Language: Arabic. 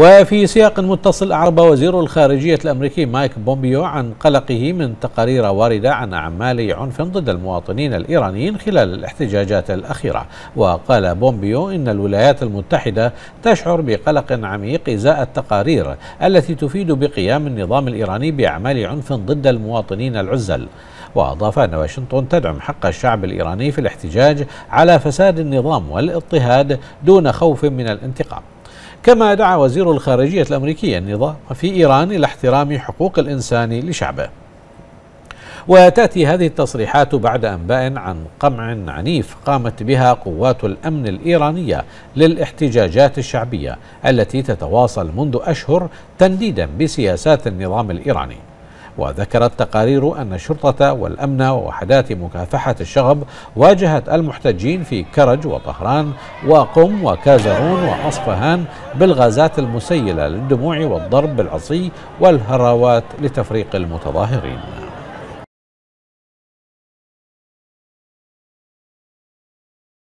وفي سياق متصل أعرب وزير الخارجية الأمريكي مايك بومبيو عن قلقه من تقارير واردة عن أعمال عنف ضد المواطنين الإيرانيين خلال الاحتجاجات الأخيرة. وقال بومبيو إن الولايات المتحدة تشعر بقلق عميق إزاء التقارير التي تفيد بقيام النظام الإيراني بأعمال عنف ضد المواطنين العزل. وأضاف أن واشنطن تدعم حق الشعب الإيراني في الاحتجاج على فساد النظام والاضطهاد دون خوف من الانتقام. كما دعا وزير الخارجية الأمريكي النظام في إيران إلى احترام حقوق الإنسان لشعبه. وتأتي هذه التصريحات بعد أنباء عن قمع عنيف قامت بها قوات الأمن الإيرانية للاحتجاجات الشعبية التي تتواصل منذ أشهر تنديدا بسياسات النظام الإيراني. وذكرت تقارير أن الشرطة والأمن ووحدات مكافحة الشغب واجهت المحتجين في كرج وطهران وقم وكازرون وأصفهان بالغازات المسيلة للدموع والضرب بالعصي والهراوات لتفريق المتظاهرين.